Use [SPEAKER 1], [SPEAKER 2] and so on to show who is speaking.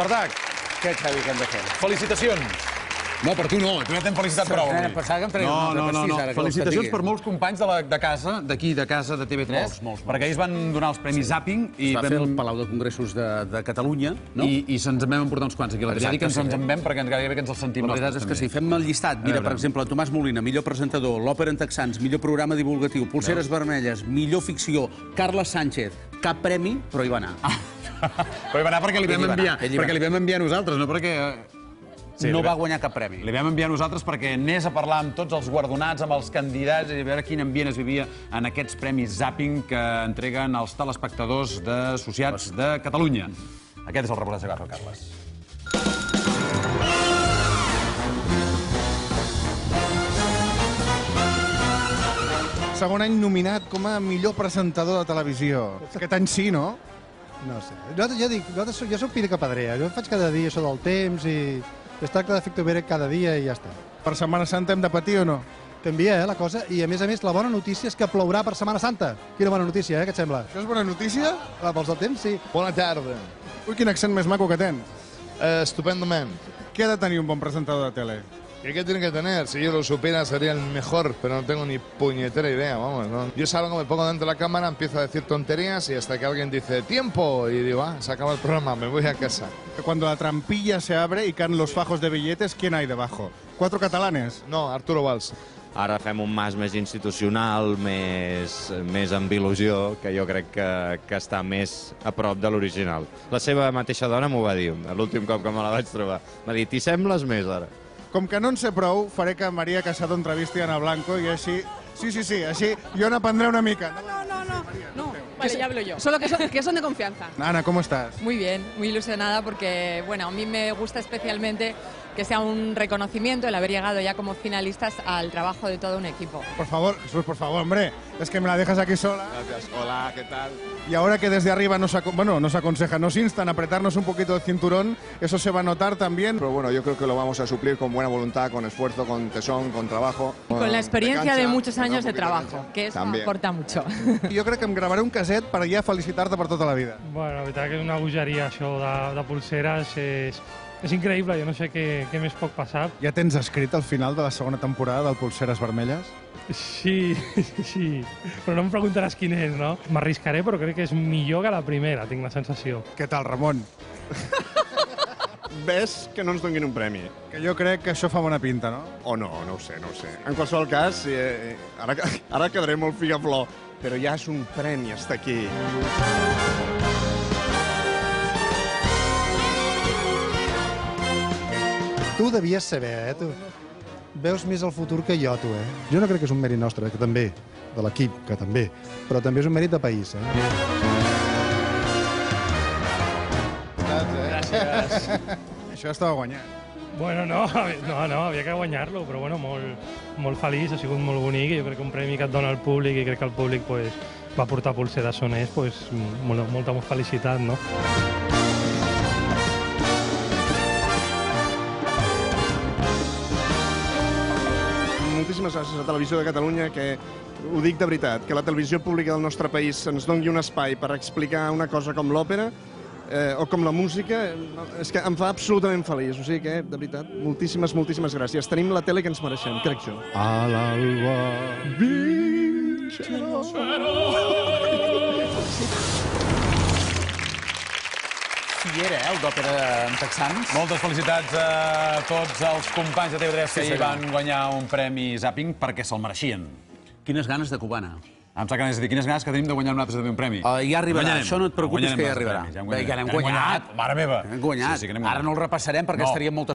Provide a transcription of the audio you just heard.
[SPEAKER 1] Espartac,
[SPEAKER 2] Què, Xavi, que hem de fer?
[SPEAKER 1] felicitacions. No, per tu no, tu ja t'hem felicitat
[SPEAKER 2] Sí,
[SPEAKER 1] prou.
[SPEAKER 2] eh,
[SPEAKER 1] avui.
[SPEAKER 2] pensava que em treia un
[SPEAKER 1] no,
[SPEAKER 2] altre
[SPEAKER 1] no, no,
[SPEAKER 2] pastís,
[SPEAKER 1] no.
[SPEAKER 2] ara,
[SPEAKER 1] Felicitacions per molts companys de, la, de casa, d'aquí, de casa, de TV3,
[SPEAKER 2] Molts, molts,
[SPEAKER 1] perquè es van donar els Premis Zapping i,
[SPEAKER 2] Es va fer el Palau de Congressos de, de Catalunya, no?
[SPEAKER 1] i, i se'ns en vam emportar uns quants aquí a la Triadi, que ens
[SPEAKER 2] sí.
[SPEAKER 1] en vam perquè gairebé que ens els sentim
[SPEAKER 2] La veritat és que sí, fem el llistat. Mira, per exemple, Tomàs Molina, millor presentador, l'Òpera en Texans, millor programa divulgatiu, Pulseres Vermelles, millor ficció, Carles Sánchez, cap premi, però hi va anar.
[SPEAKER 1] Però hi va anar perquè li vam enviar,
[SPEAKER 2] ell
[SPEAKER 1] perquè li vam enviar nosaltres, no perquè...
[SPEAKER 2] Sí, no va guanyar cap premi.
[SPEAKER 1] Li vam enviar nosaltres perquè anés a parlar amb tots els guardonats, amb els candidats, i a veure quin ambient es vivia en aquests premis Zapping que entreguen els telespectadors d'associats de Catalunya. Aquest és el reportatge que va fer el Carles.
[SPEAKER 3] Segon any nominat com a millor presentador de televisió. Aquest any sí, no?
[SPEAKER 4] No sé. Jo, jo dic, jo, soc, jo soc Pere Capadrea. Jo faig cada dia això del temps i es tracta de fer cada dia i ja està.
[SPEAKER 3] Per Setmana Santa hem de patir o no?
[SPEAKER 4] Canvia, eh, la cosa. I, a més a més, la bona notícia és que plourà per Setmana Santa. Quina bona notícia, eh, què et sembla?
[SPEAKER 3] Això és bona notícia?
[SPEAKER 4] La vols del temps, sí.
[SPEAKER 5] Bona tarda.
[SPEAKER 3] Ui, quin accent més maco que tens.
[SPEAKER 5] Eh, estupendament.
[SPEAKER 3] Què ha de tenir un bon presentador de tele?
[SPEAKER 5] ¿Y qué tiene que tener? Si yo lo supiera sería el mejor, pero no tengo ni puñetera idea, vamos. ¿no? Yo salgo, me pongo dentro de la cámara, empiezo a decir tonterías y hasta que alguien dice ¡tiempo! Y digo, ah, se acaba el programa, me voy a casa.
[SPEAKER 3] Cuando la trampilla se abre y caen los fajos de billetes, ¿quién hay debajo? ¿Cuatro catalanes?
[SPEAKER 5] No, Arturo Valls.
[SPEAKER 6] Ara fem un mas més institucional, més, més amb il·lusió, que jo crec que, que està més a prop de l'original. La seva mateixa dona m'ho va dir l'últim cop que me la vaig trobar. M'ha dit, t'hi sembles més ara?
[SPEAKER 3] Com que no en sé prou, faré que Maria Casado entrevisti Ana Blanco i així... Sí, sí, sí, així jo n'aprendré una mica.
[SPEAKER 7] No, no, no. no.
[SPEAKER 8] Vale, ya hablo yo.
[SPEAKER 7] Solo que son, que son de confianza.
[SPEAKER 3] Ana, ¿cómo estás?
[SPEAKER 8] Muy bien, muy ilusionada porque, bueno, a mí me gusta especialmente que sea un reconocimiento el haber llegado ya como finalistas al trabajo de todo un equipo.
[SPEAKER 3] Por favor, Jesús, por favor, hombre. Es que me la dejas aquí sola.
[SPEAKER 5] Gracias. Hola, ¿qué tal?
[SPEAKER 3] Y ahora que desde arriba nos, aco- bueno, nos aconseja, nos instan a apretarnos un poquito el cinturón, eso se va a notar también.
[SPEAKER 9] Pero bueno, yo creo que lo vamos a suplir con buena voluntad, con esfuerzo, con tesón, con trabajo.
[SPEAKER 8] Y con la experiencia de,
[SPEAKER 9] cancha,
[SPEAKER 8] muchos
[SPEAKER 9] ¿no?
[SPEAKER 8] años de trabajo,
[SPEAKER 9] cancha.
[SPEAKER 8] que eso
[SPEAKER 9] También.
[SPEAKER 8] aporta mucho.
[SPEAKER 3] Jo crec que em gravaré un caset per ja felicitar-te per tota la vida.
[SPEAKER 10] Bueno, la veritat que és una bogeria això de, de pulseres, és, és increïble, jo no sé què, què més pot passar.
[SPEAKER 3] Ja tens escrit el final de la segona temporada del Pulseres Vermelles?
[SPEAKER 10] Sí, sí, però no em preguntaràs quin és, no? M'arriscaré, però crec que és millor que la primera, tinc la sensació.
[SPEAKER 3] Què tal, Ramon?
[SPEAKER 11] Ves que no ens donguin un premi.
[SPEAKER 3] Que jo crec que això fa bona pinta, no?
[SPEAKER 11] O no, no ho sé, no ho sé. En qualsevol cas, eh, ara, ara quedaré molt figaflor, però ja és un premi estar aquí.
[SPEAKER 4] Tu ho devies saber, eh? Tu veus més el futur que jo, tu, eh? Jo no crec que és un mèrit nostre, que també, de l'equip, que també, però també és un mèrit de país, eh?
[SPEAKER 3] Això estava guanyat.
[SPEAKER 10] Bueno, no, no, no, havia que guanyar-lo, però bueno, molt, molt feliç, ha sigut molt bonic, i jo crec que un premi que et dona el públic i crec que el públic pues, va portar pulseres on és, pues, molt, molta felicitat, no?
[SPEAKER 11] Moltíssimes gràcies a Televisió de Catalunya, que ho dic de veritat, que la televisió pública del nostre país ens doni un espai per explicar una cosa com l'òpera, eh, o com la música, és que em fa absolutament feliç. O sigui que, de veritat, moltíssimes, moltíssimes gràcies. Tenim la tele que ens mereixem, crec jo.
[SPEAKER 4] A l'alba...
[SPEAKER 2] Sí, era, eh, el d'òpera en texans.
[SPEAKER 1] Moltes felicitats a tots els companys de TV3 que
[SPEAKER 2] Sí,
[SPEAKER 1] hi van guanyar un premi Zapping perquè se'l mereixien.
[SPEAKER 4] Quines ganes de cubana.
[SPEAKER 1] Em sap que és a dir, quines ganes que tenim de guanyar nosaltres també un premi.
[SPEAKER 4] Uh, ja arribarà,
[SPEAKER 1] Guanyarem.
[SPEAKER 4] això no et preocupis
[SPEAKER 1] Guanyarem
[SPEAKER 4] que ja arribarà.
[SPEAKER 1] premis,
[SPEAKER 4] ja
[SPEAKER 1] guanyarem.
[SPEAKER 4] n'hem
[SPEAKER 1] Ja hem
[SPEAKER 4] guanyat.
[SPEAKER 1] guanyat, mare meva.
[SPEAKER 4] Hem guanyat.
[SPEAKER 1] Sí, sí que n'hem
[SPEAKER 4] Ara
[SPEAKER 1] guanyat.
[SPEAKER 4] no el repassarem perquè
[SPEAKER 1] No.
[SPEAKER 4] estaria molta